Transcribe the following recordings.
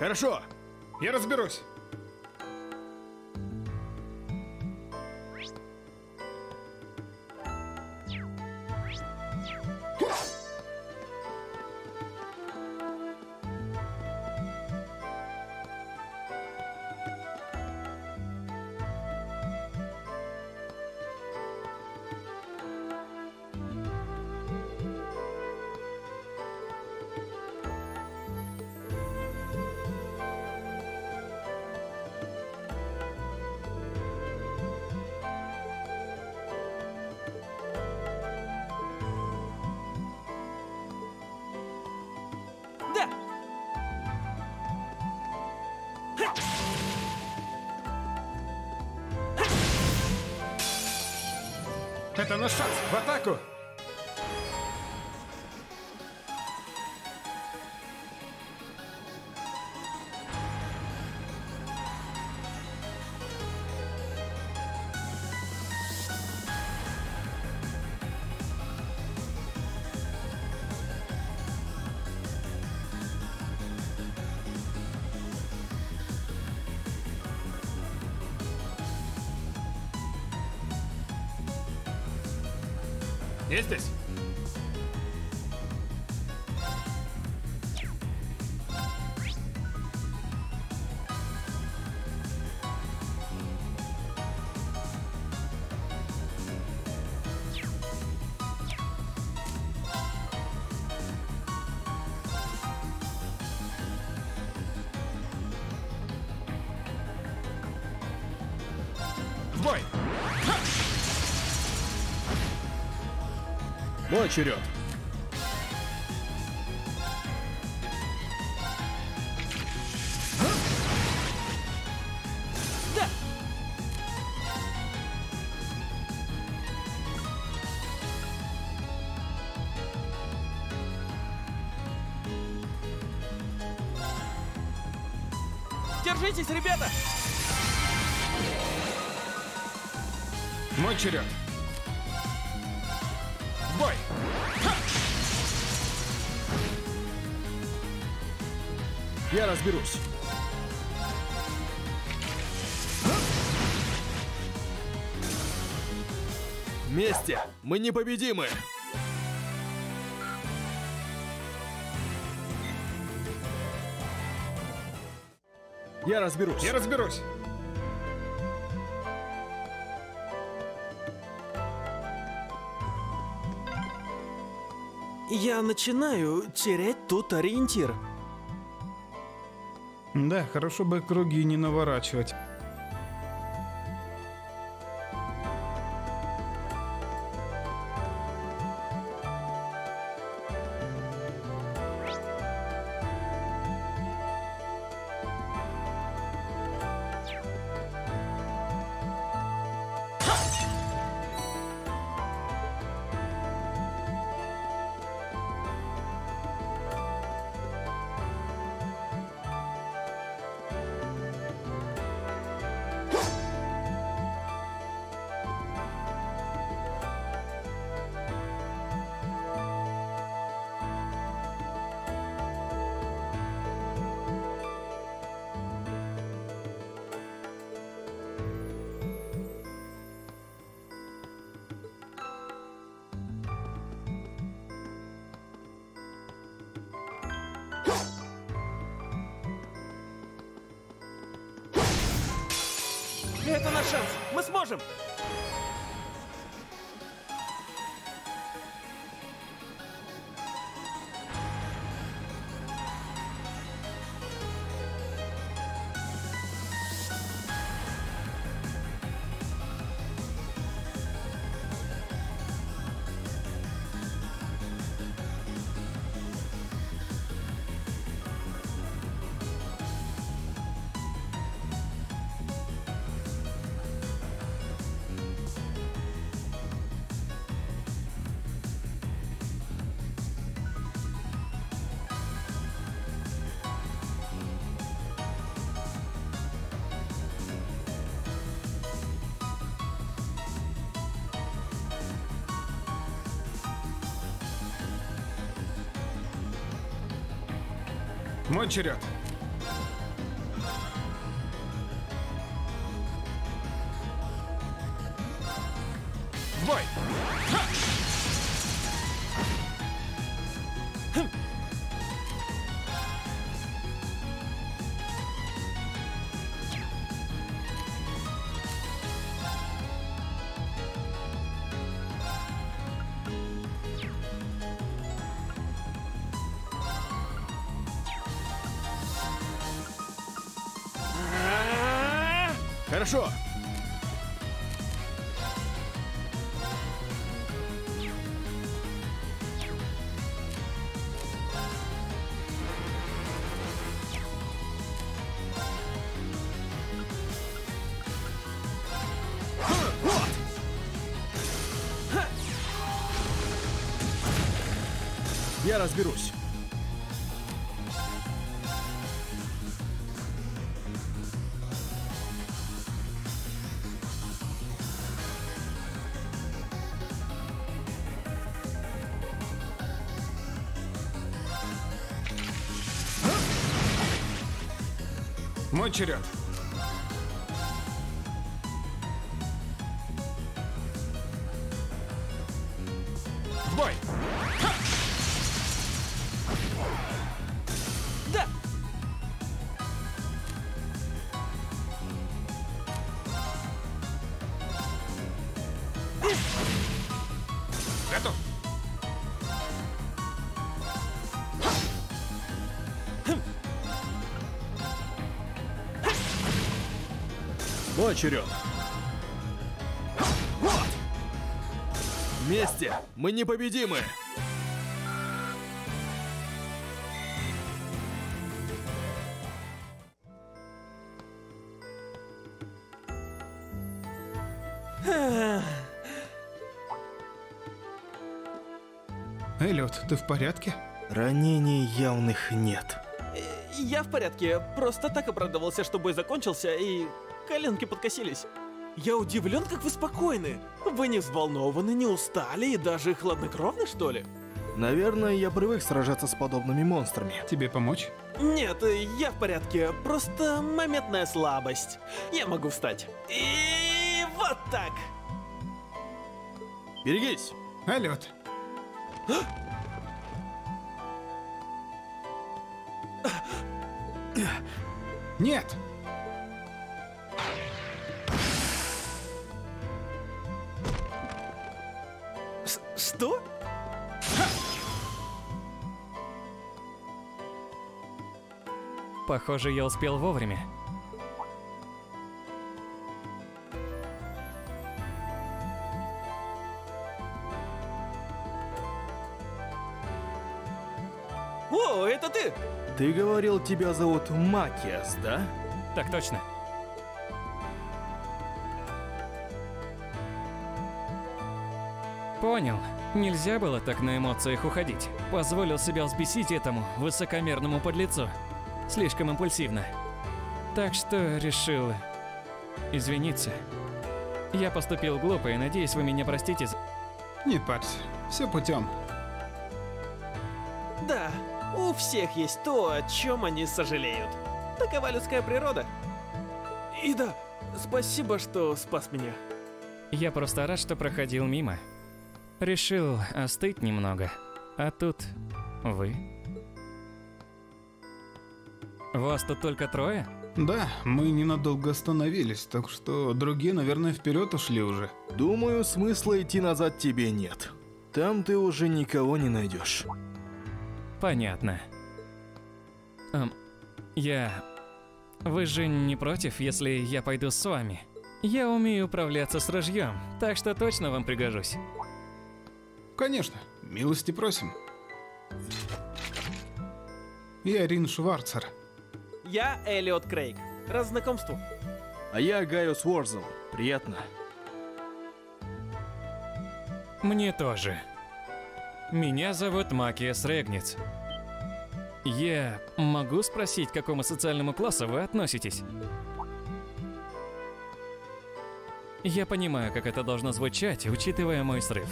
Хорошо, я разберусь. Я здесь. Черед. Да! Держитесь, ребята! Мой черед. Я разберусь. Вместе мы непобедимы. Я разберусь. Я разберусь. Я начинаю терять тут ориентир. Да, хорошо бы круги не наворачивать. Это наш шанс! Мы сможем! Мой черед. Мой черед. Черед. Вот! Вместе мы непобедимы! Эллиот, ты в порядке? Ранений явных нет. Я в порядке, просто так обрадовался, что бой закончился, и коленки подкосились. Я удивлен, как вы спокойны. Вы не взволнованы, не устали и даже хладнокровны, что ли? Наверное, я привык сражаться с подобными монстрами. Тебе помочь? Нет, я в порядке, просто моментная слабость. Я могу встать. И вот так. Берегись! Эллиот. Нет! Что? Похоже, я успел вовремя. О, это ты! Ты говорил, тебя зовут Макиас, да? Так точно. Понял. Нельзя было так на эмоциях уходить. Позволил себя взбесить этому высокомерному подлецу. Слишком импульсивно. Так что решил извиниться. Я поступил глупо и надеюсь, вы меня простите за... Не парься. Все путем. Да, у всех есть то, о чем они сожалеют. Такова людская природа. И да, спасибо, что спас меня. Я просто рад, что проходил мимо. Решил остыть немного. А тут вы. Вас тут только трое? Да, мы ненадолго остановились, так что другие, наверное, вперед ушли уже. Думаю, смысла идти назад тебе нет. Там ты уже никого не найдешь. Понятно. Эм, я... Вы же не против, если я пойду с вами? Я умею управляться с ружьем, так что точно вам пригожусь. Конечно, милости просим. Я Рин Шварцер. Я Элиот Крейг. Раз знакомству. А я Гaius Ворзел. Приятно. Мне тоже. Меня зовут Макиас Регниц. Я могу спросить, к какому социальному классу вы относитесь? Я понимаю, как это должно звучать, учитывая мой срыв.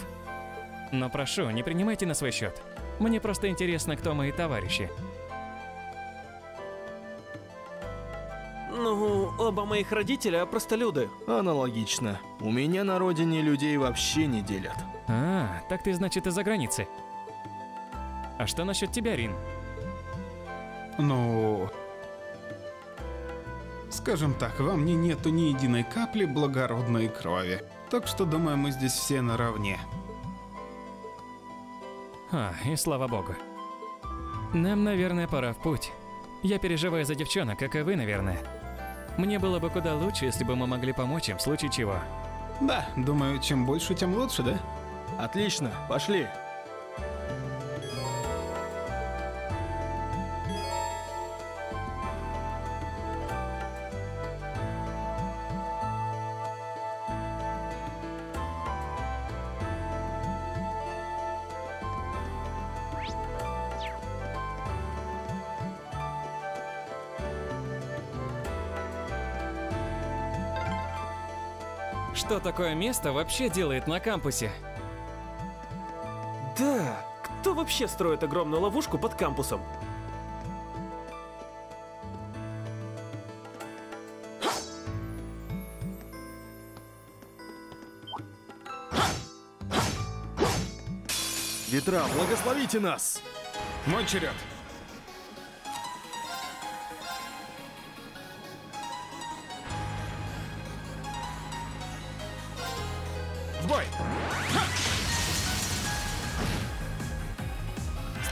Но прошу, не принимайте на свой счет. Мне просто интересно, кто мои товарищи. Ну, оба моих родителя простолюды. Аналогично. У меня на родине людей вообще не делят. А, так ты, значит, из-за границы. А что насчет тебя, Рин? Ну... Скажем так, во мне нету ни единой капли благородной крови. Так что, думаю, мы здесь все наравне. А, и слава богу. Нам, наверное, пора в путь. Я переживаю за девчонок, как и вы, наверное. Мне было бы куда лучше, если бы мы могли помочь им в случае чего. Да, думаю, чем больше, тем лучше, да? Отлично, пошли. Что такое место вообще делает на кампусе? Да, кто вообще строит огромную ловушку под кампусом? Ветра, благословите нас! Мой черед.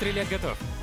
Стрелять готов.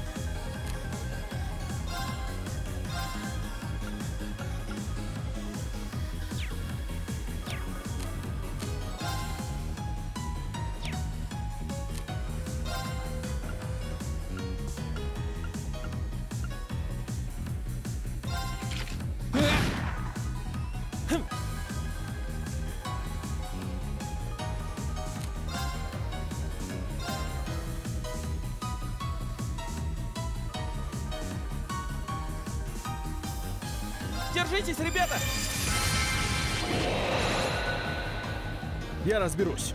Я разберусь.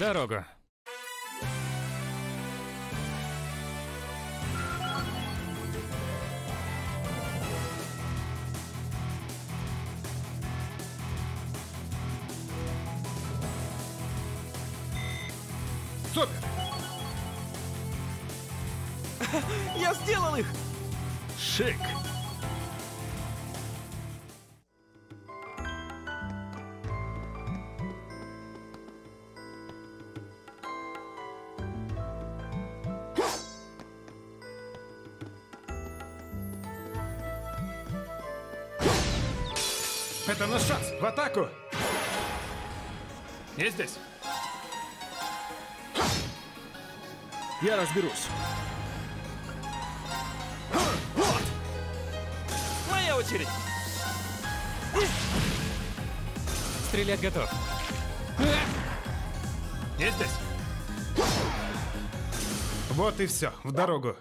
Дорогу. Это наш шанс! В атаку! Я здесь! Я разберусь. Моя очередь! Стрелять готов. Я здесь! Вот и все, в дорогу.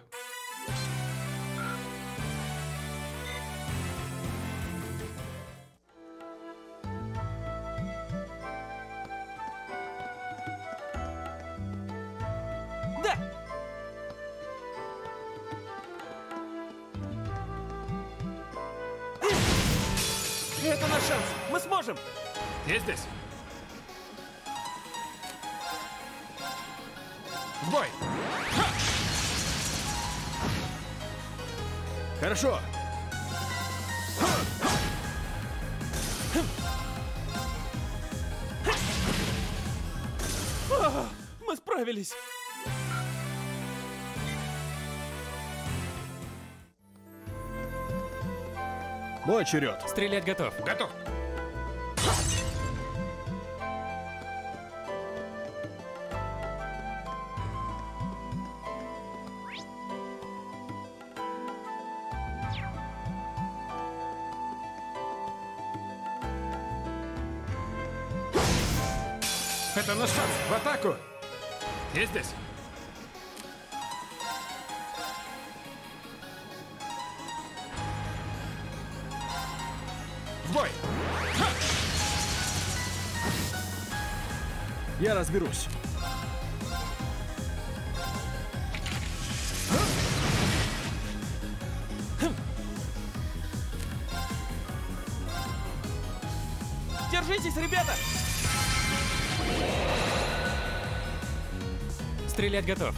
Справились! Мой черед. Стрелять готов. Готов! Готов.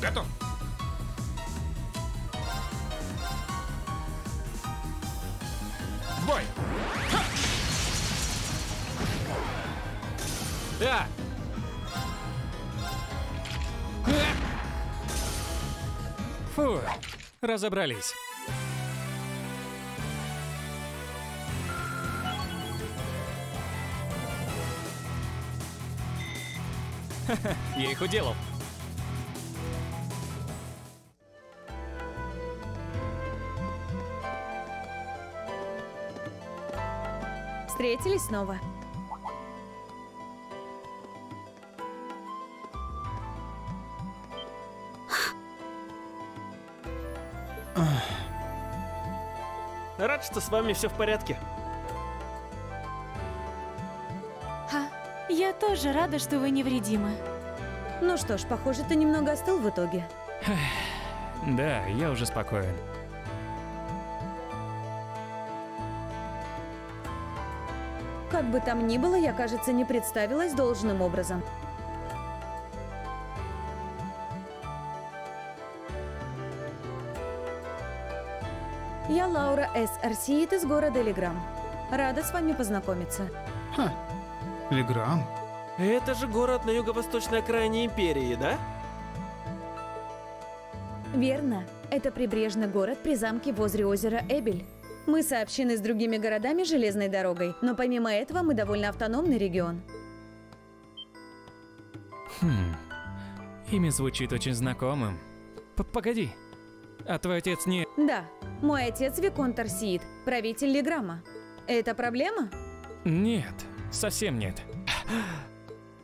Готов! В бой! Да! Фу, разобрались. Я их уделал. Встретились снова. Что с вами все в порядке. Ха, я тоже рада, что вы невредимы. Ну что ж, похоже, ты немного остыл в итоге. Да, я уже спокоен. Как бы там ни было, я, кажется, не представилась должным образом. Я Лаура С. Арсиит из города Леграм. Рада с вами познакомиться. Ха. Леграм. Это же город на юго-восточной окраине Империи, да? Верно. Это прибрежный город при замке возле озера Эбель. Мы сообщены с другими городами железной дорогой, но помимо этого мы довольно автономный регион. Хм. Имя звучит очень знакомым. П Погоди. А твой отец не... Да, мой отец Виконт Арсиит, правитель Леграма. Это проблема? Нет, совсем нет.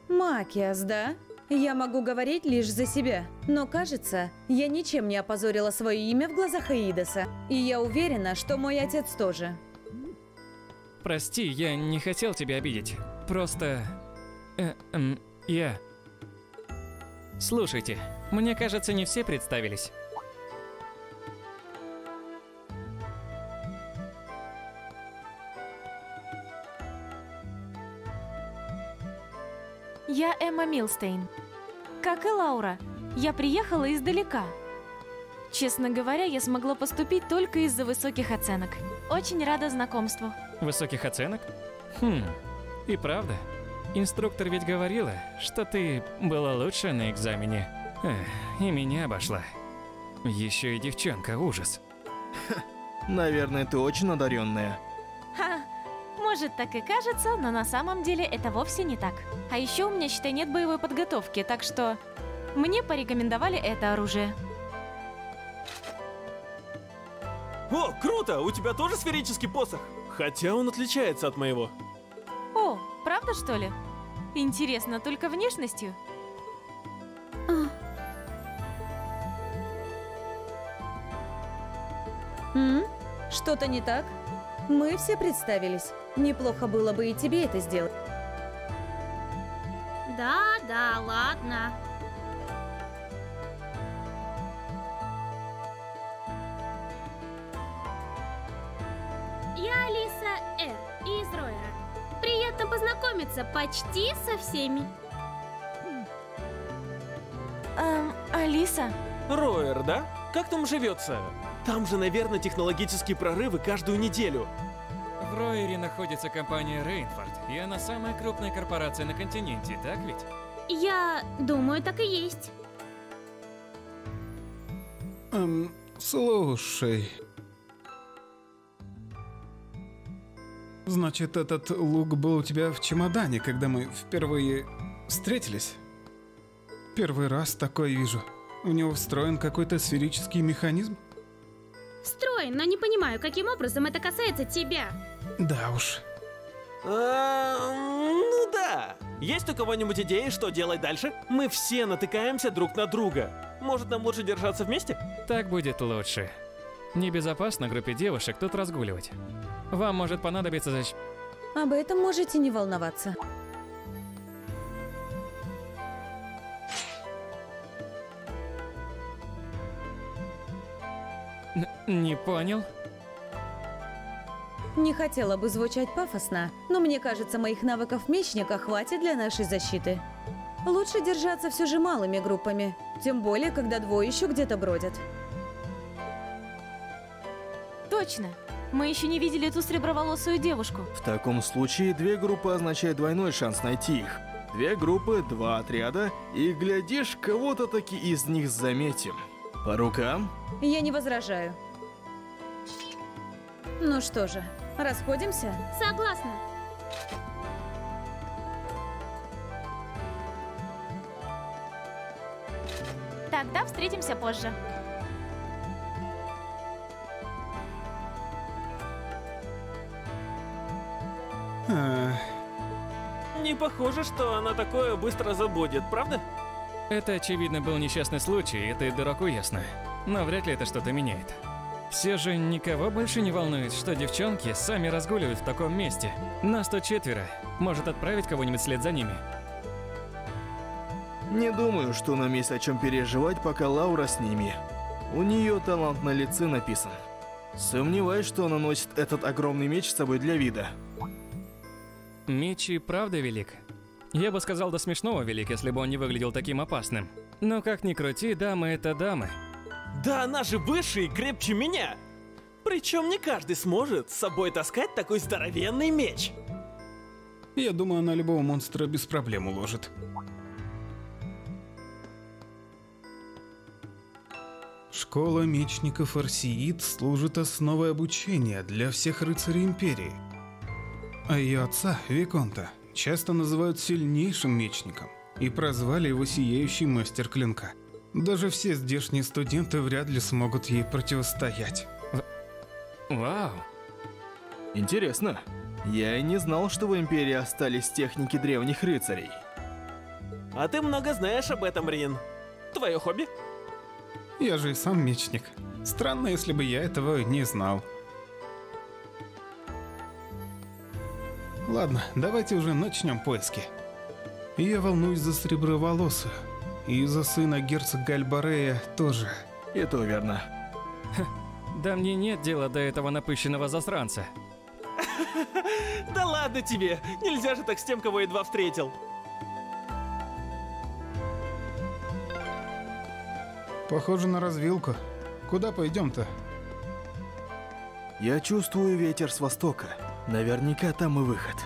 Макиас, да? Я могу говорить лишь за себя, но кажется, я ничем не опозорила свое имя в глазах Аидоса, и я уверена, что мой отец тоже. Прости, я не хотел тебя обидеть. Просто... э, эм, я... Слушайте, мне кажется, не все представились. Я Эмма Милстейн. Как и Лаура, я приехала издалека. Честно говоря, я смогла поступить только из-за высоких оценок. Очень рада знакомству. Высоких оценок? Хм, и правда. Инструктор ведь говорила, что ты была лучше на экзамене. Эх, и меня обошла. Еще и девчонка, ужас. Наверное, ты очень одаренная. Ха, может так и кажется, но на самом деле это вовсе не так. А еще у меня, считай, нет боевой подготовки, так что мне порекомендовали это оружие. О, круто! У тебя тоже сферический посох? Хотя он отличается от моего. О, правда что ли? Интересно, только внешностью? Что-то не так? Мы все представились. Неплохо было бы и тебе это сделать. Да, да, ладно. Я Алиса Р. из Ройера. Приятно познакомиться почти со всеми. Эм, Алиса? Роер, да? Как там живется? Там же, наверное, технологические прорывы каждую неделю. В Ройере находится компания Рейнфорд, и она самая крупная корпорация на континенте, так ведь? Я думаю, так и есть. Эм, слушай. Значит, этот лук был у тебя в чемодане, когда мы впервые встретились? Первый раз такое вижу. У него встроен какой-то сферический механизм? Встроен, но не понимаю, каким образом это касается тебя. Да уж. А, ну да. Есть у кого-нибудь идеи, что делать дальше? Мы все натыкаемся друг на друга. Может, нам лучше держаться вместе? Так будет лучше. Небезопасно группе девушек тут разгуливать. Вам может понадобиться защ... Об этом можете не волноваться. Н- Не понял? Не хотела бы звучать пафосно, но мне кажется, моих навыков мечника хватит для нашей защиты. Лучше держаться все же малыми группами, тем более, когда двое еще где-то бродят. Точно. Мы еще не видели эту среброволосую девушку. В таком случае две группы означает двойной шанс найти их. Две группы, два отряда, и глядишь, кого-то таки из них заметим. По рукам? Я не возражаю. Ну что же, расходимся? Согласна. Тогда встретимся позже. А, Не похоже, что она такое быстро забудет, правда? Это, очевидно, был несчастный случай, это и дураку ясно. Но вряд ли это что-то меняет. Все же никого больше не волнует, что девчонки сами разгуливают в таком месте. Нас тут четверо. Может отправить кого-нибудь вслед за ними. Не думаю, что нам есть о чем переживать, пока Лаура с ними. У нее талант на лице написан. Сомневаюсь, что она носит этот огромный меч с собой для вида. Меч и правда велик. Я бы сказал до смешного велик, если бы он не выглядел таким опасным. Но как ни крути, дамы это дамы. Да она же выше и крепче меня. Причем не каждый сможет с собой таскать такой здоровенный меч. я думаю, она любого монстра без проблем уложит. Школа мечников Арсиит служит основой обучения для всех рыцарей Империи. А ее отца, Виконта, часто называют сильнейшим мечником и прозвали его Сияющий Мастер Клинка. Даже все здешние студенты вряд ли смогут ей противостоять. Вау. Интересно. Я и не знал, что в Империи остались техники древних рыцарей. А ты много знаешь об этом, Рин. Твое хобби? Я же и сам мечник. Странно, если бы я этого не знал. Ладно, давайте уже начнем поиски. Я волнуюсь за Среброволосую. И за сына герцога Альбарея тоже. И то верно. Да мне нет дела до этого напыщенного засранца. Да ладно тебе, нельзя же так с тем, кого едва встретил. Похоже на развилку. Куда пойдем-то? Я чувствую ветер с востока. Наверняка там и выход.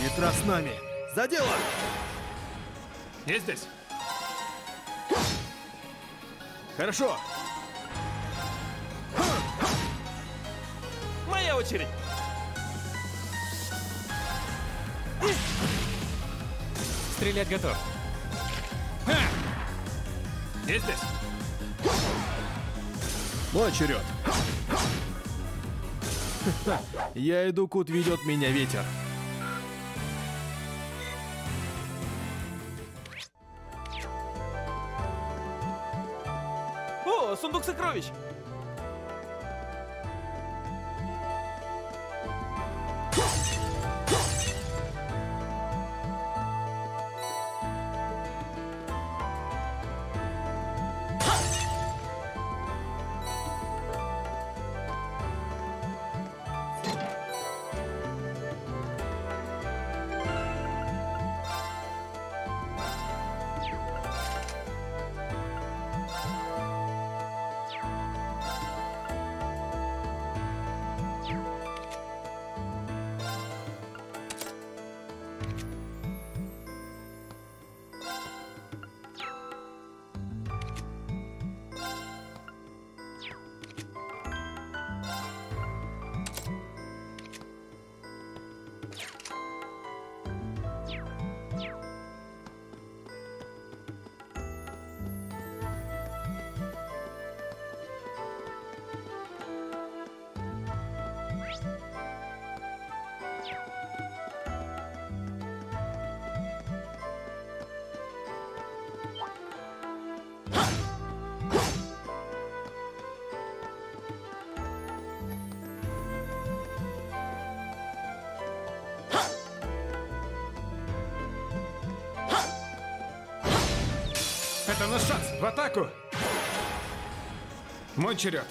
Ветра с нами! За дело! Я здесь. Хорошо! Моя очередь. Стрелять готов. Я здесь. Мой черед! Я иду, кут ведет меня ветер. О, сундук сокровищ. Это наш шанс! В атаку! Мой черед.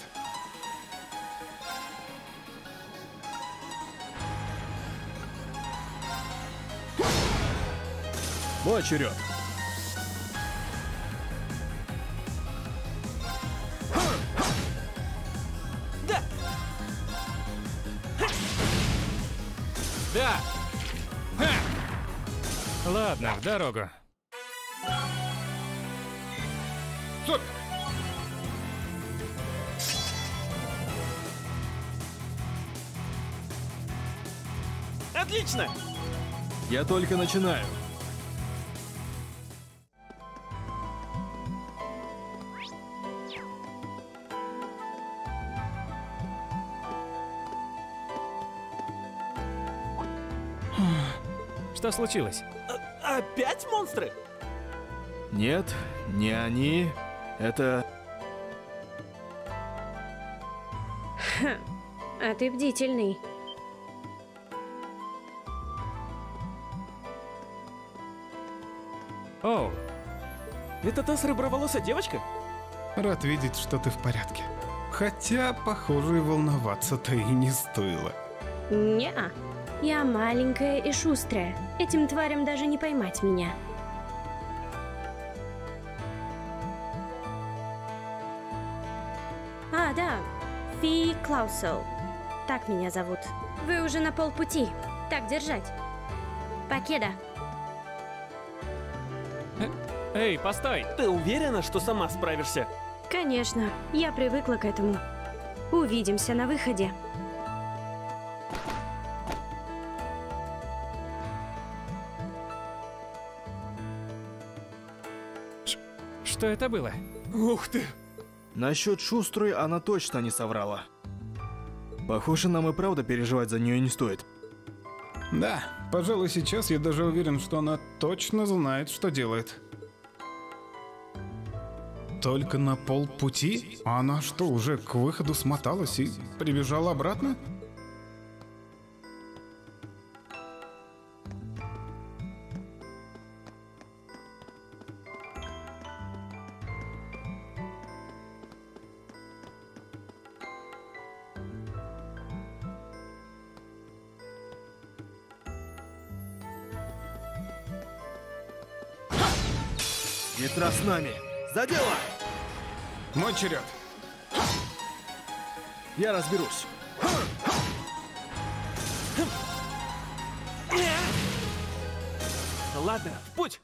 Мой черед. Да! Да! Ладно, в дорогу. Супер! Отлично! Я только начинаю. Что случилось? А- опять монстры? Нет, не они. Это... А ты бдительный. Оу, Это та с рыброволосая девочка? Рад видеть, что ты в порядке. Хотя, похоже, и волноваться-то и не стоило. Неа. Я маленькая и шустрая. Этим тварям даже не поймать меня. Клаусел. Так меня зовут. Вы уже на полпути. Так держать. Покеда. эй, постой! Ты уверена, что сама справишься? Конечно, я привыкла к этому. Увидимся на выходе. Что это было? Ух ты! Насчет шустрой она точно не соврала. Похоже, нам и правда переживать за нее не стоит. Да, пожалуй, сейчас я даже уверен, что она точно знает, что делает. Только на полпути? Она что, уже к выходу смоталась и прибежала обратно? Ветра с нами. За дело! Мой черед. Я разберусь. Ладно, в путь!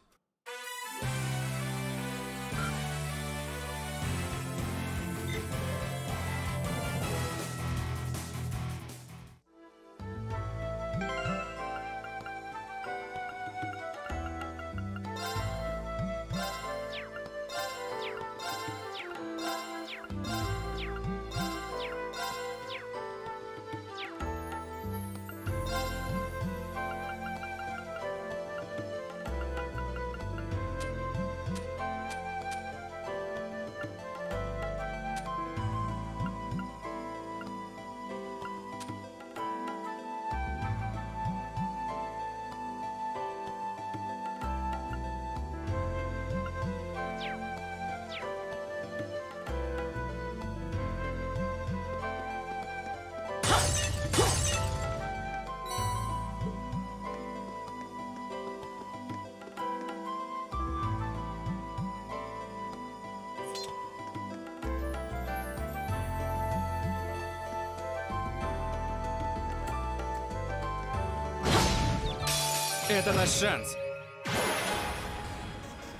Это наш шанс.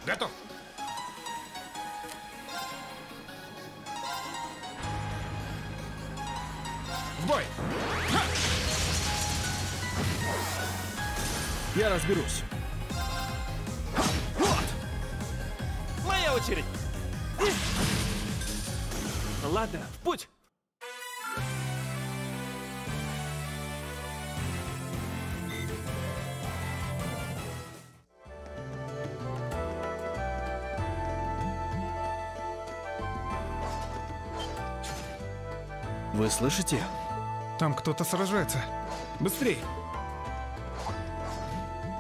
Готов. В бой! Я разберусь. Слышите? Там кто-то сражается. Быстрей!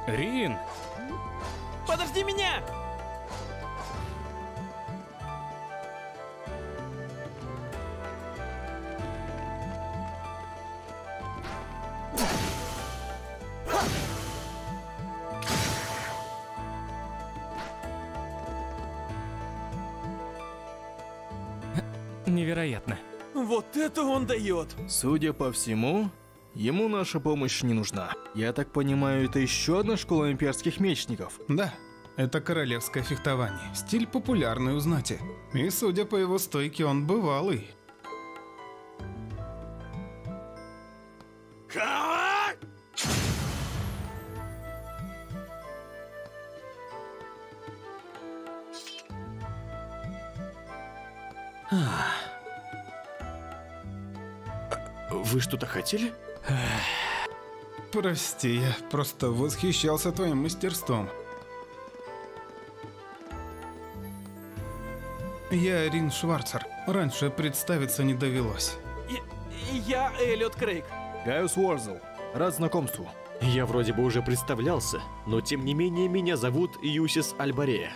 Рин! Подожди меня! Невероятно. Вот это он дает! Судя по всему, ему наша помощь не нужна. Я так понимаю, это еще одна школа имперских мечников. Да, это королевское фехтование. Стиль популярный у знати. И судя по его стойке, он бывалый. Что-то хотели? Прости, я просто восхищался твоим мастерством. Я Рин Шварцер. Раньше представиться не довелось. И, я Эллиот Крейг. Гaius Уорзел. Рад знакомству. Я вроде бы уже представлялся, но тем не менее меня зовут Юсис Альбарея.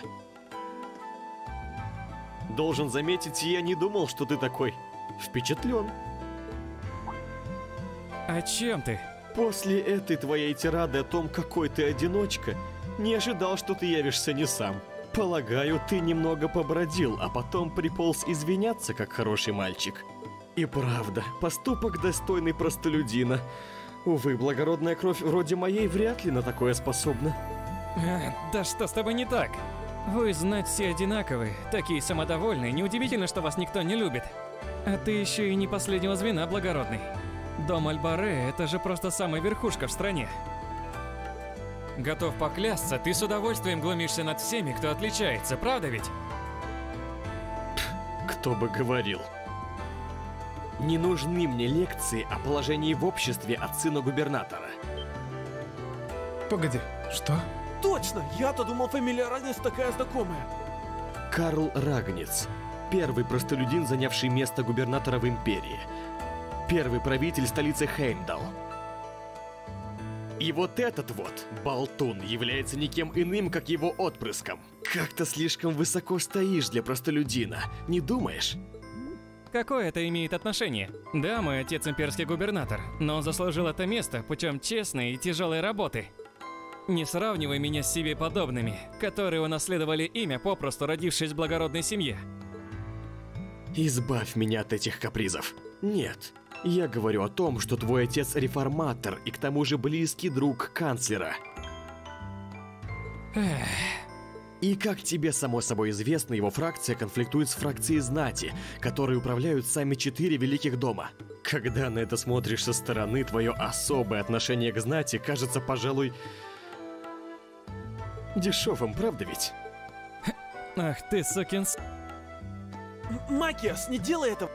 Должен заметить, я не думал, что ты такой впечатлен. О чем ты? После этой твоей тирады о том, какой ты одиночка, не ожидал, что ты явишься не сам. Полагаю, ты немного побродил, а потом приполз извиняться, как хороший мальчик. И правда, поступок достойный простолюдина. Увы, благородная кровь вроде моей вряд ли на такое способна. А, да что с тобой не так? Вы, знать, все одинаковые, такие самодовольные, неудивительно, что вас никто не любит. А ты еще и не последнего звена благородный. Дом Альбаре – это же просто самая верхушка в стране. Готов поклясться, ты с удовольствием глумишься над всеми, кто отличается, правда ведь? Кто бы говорил. Не нужны мне лекции о положении в обществе от сына губернатора. Погоди, что? Точно! Я-то думал, фамилия Ранец такая знакомая. Карл Рагнец. Первый простолюдин, занявший место губернатора в Империи. Первый правитель столицы Хеймдал. И вот этот вот, болтун, является никем иным, как его отпрыском. Как-то слишком высоко стоишь для простолюдина, не думаешь? Какое это имеет отношение? Да, мой отец имперский губернатор, но он заслужил это место путем честной и тяжелой работы. Не сравнивай меня с себе подобными, которые унаследовали имя, попросту родившись в благородной семье. Избавь меня от этих капризов. Нет, я говорю о том, что твой отец реформатор и к тому же близкий друг канцлера. Эх, И как тебе само собой известно, его фракция конфликтует с фракцией знати, которые управляют сами четыре великих дома. Когда на это смотришь со стороны, твое особое отношение к знати кажется, пожалуй, дешевым, правда ведь? ах ты, сукин Макиас, не делай этого!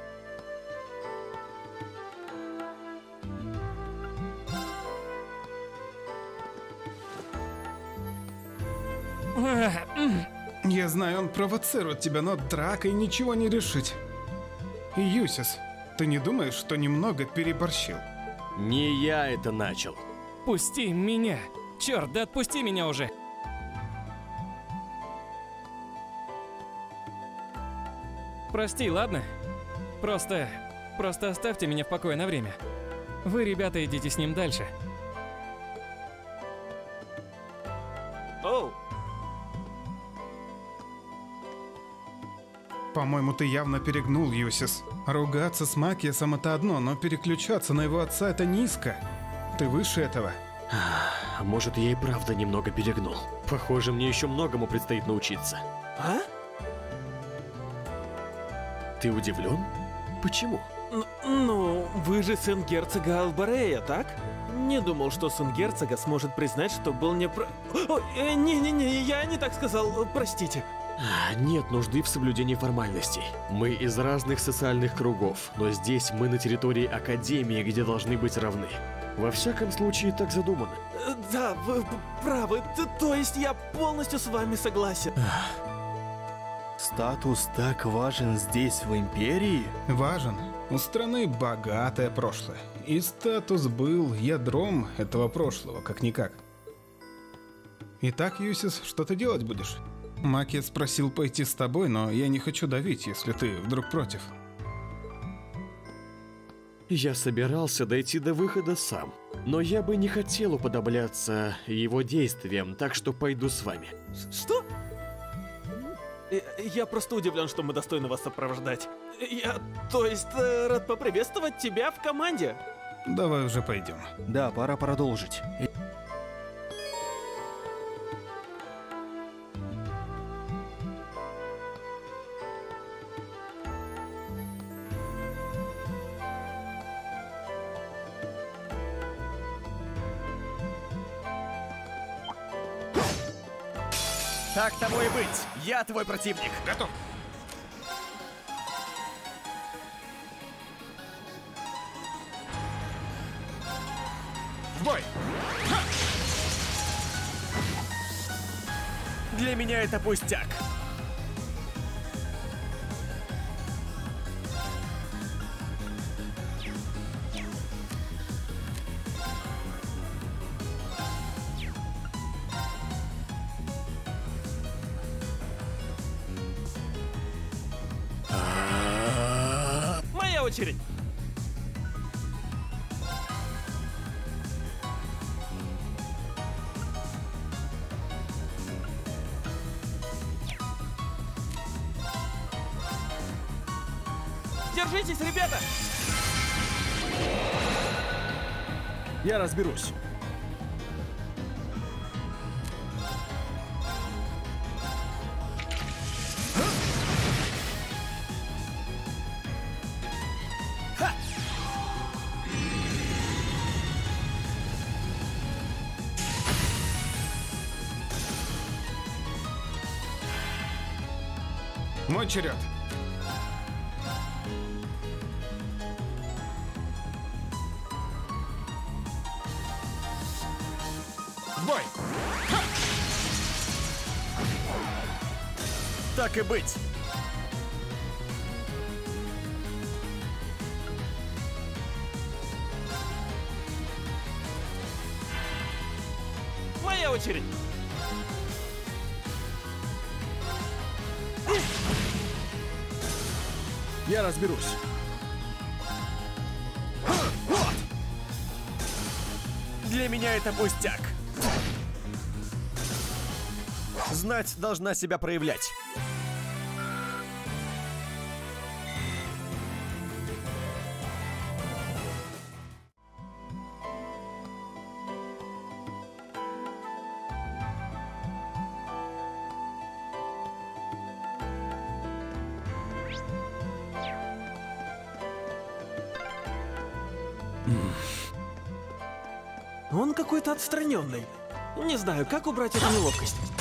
Я знаю, он провоцирует тебя, но дракой ничего не решить. И Юсис, ты не думаешь, что немного переборщил? Не я это начал. Пусти меня! Черт, да отпусти меня уже! Прости, ладно? Просто... Просто оставьте меня в покое на время. Вы, ребята, идите с ним дальше. По-моему, ты явно перегнул, Юсис. Ругаться с Макиесом это одно, но переключаться на его отца это низко. Ты выше этого. А может, я и правда немного перегнул. Похоже, мне еще многому предстоит научиться. а? Ты удивлен? Почему? Н- ну, вы же сын герцога Албарея, так? Не думал, что сын герцога сможет признать, что был не про... Ой, э, не-не-не, я не так сказал, простите. А, Нет нужды в соблюдении формальностей. Мы из разных социальных кругов, но здесь мы на территории Академии, где должны быть равны. Во всяком случае, так задумано. Э, Да, вы правы, то есть я полностью с вами согласен. Статус так важен здесь, в Империи? Важен. У страны богатое прошлое. И статус был ядром этого прошлого, как-никак. Итак, Юсис, что ты делать будешь? Макет спросил пойти с тобой, но я не хочу давить, если ты вдруг против. Я собирался дойти до выхода сам, но я бы не хотел уподобляться его действиям, так что пойду с вами. Что? Э, Я просто удивлен, что мы достойны вас сопровождать. Я, то есть, э, рад поприветствовать тебя в команде. Давай уже пойдем. Да, пора продолжить. Я твой противник. Готов. В бой! Для меня это пустяк. Очередь. Держитесь, ребята! Я разберусь. Черед. Бой! Так и быть. Моя очередь. Я разберусь. Для меня это пустяк. Знать должна себя проявлять. Отстраненный. Не знаю, как убрать эту неловкость.